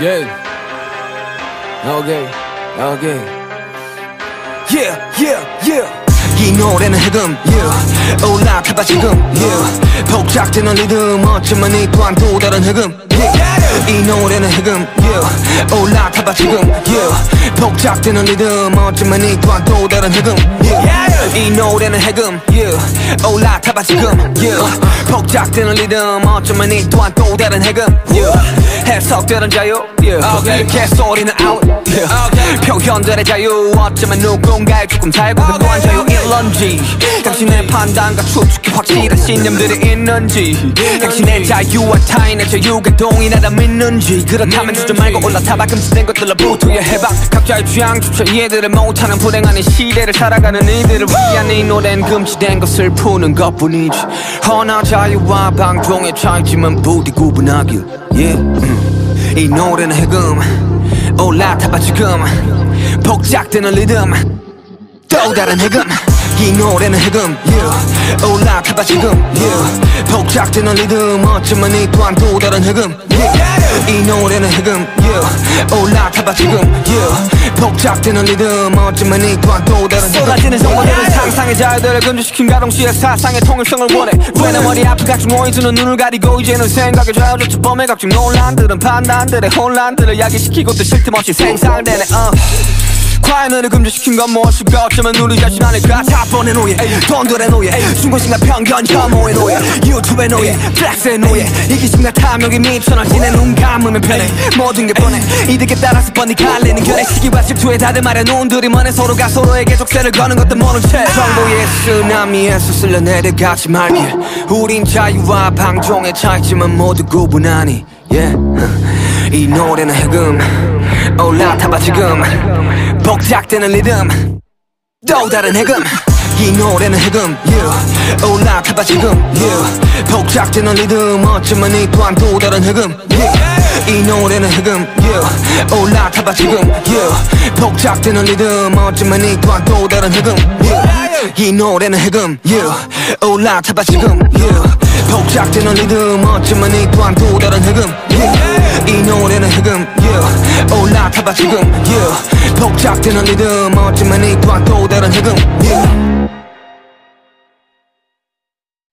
Yeah. Okay. Okay. Yeah, yeah, yeah. 이 노래는 해금, yeah. 올라타봐 지금, yeah. 복잡되는 리듬, 어쩌면 이 또한 또 다른 해금, yeah. 이 노래는 해금, yeah. 올라타봐 지금, yeah. 복잡되는 리듬, 어쩌면 이 또한 또 다른 해금, yeah. 이 노래는 해금, yeah. 올라타봐 지금, yeah. 복잡되는 리듬, 어쩌면 이 또한 또 다른 해금, yeah. 해석되는 자유, yeah. 개소리는 out, yeah. 표현들의 자유, 어쩌면 누군가의 조금 달고 또한 자유 일런지. 당신의 판단과 추측이 확실한 신념들이 있는지. 당신의 자유와 타인의 자유가 동일하다 믿는지. 그렇다면 주저 말고 올라타봐 금지된 것들로부터 해봐. 각자의 취향조차 이해들을 못하는 불행한 이 시대를 살아가는 이들을 위한 이 노래는 금지된 것을 푸는 것뿐이지. 허나 자유와 방종의 차이지만 부디 구분하길. Yeah. 음. 이 노래는 해금 올라타봐 지금 복작되는 리듬 또 다른 해금 이 노래는 해금 yeah. 올라타봐 지금 yeah. 복작되는 리듬 어쩌면 이 또한 또 다른 해금 yeah. 이 노래는 해금 yeah. 올라타봐 지금 yeah. 복작되는 리듬 어쩌면 이 또한 또 다른 해금 쏟아지는 상상의 자유들을 금지시킴과 동시에 사상의 통일성을 원해 왜 내 머리 앞에 각종 노이즈는 눈을 가리고 이제는 생각의 자유조차 침범해 각종 논란들은 판단의 혼란들을 야기시키고 또 쉴틈 없이 생산되네 uh. 과연 우릴 금지시킨 건 무엇일까? 어쩌면 우리 자신 아닐까? 자본의 노예 돈들의 노예 증오와 편견 혐오의 노예 유튜브의 노예 flex의 노예 이기심과 탐욕이 미쳐 날뛰네 눈 감으면 편해. 모든 게 뻔해. 이득에 따라서 뻔히 갈리는 견해 시기와 질투에 다들 말해 눈들이 먼해 서로가 서로에게 족쇄를 거는 것도 모른 채. 정보의 쓰나미에서 쓸려 내려가지 말길 우린 자유와 방종의 차이지만 모두 구분하니 yeah. 이 노래는 해금 올라타봐 지금 복작되는 리듬 또 다른 해금 이 노래는 해금 yeah. 올라타봐 지금 yeah. 복작되는 리듬 어쩌면 이 또한 또 다른 해금 yeah. 이 노래는 해금 yeah. 올라타봐 지금 yeah. 복작되는 리듬 어쩌면 이 또한 또 다른 해금 yeah. 이 노래는 해금 yeah. 올라타봐 지금 yeah. 복작되는 리듬 어쩌면 이 또한 또 다른 해금 yeah. 이 노래는 해금 올라타봐 지금 yeah. 복작되는 리듬 어쩌면 이 또한 또 다른 해금 yeah.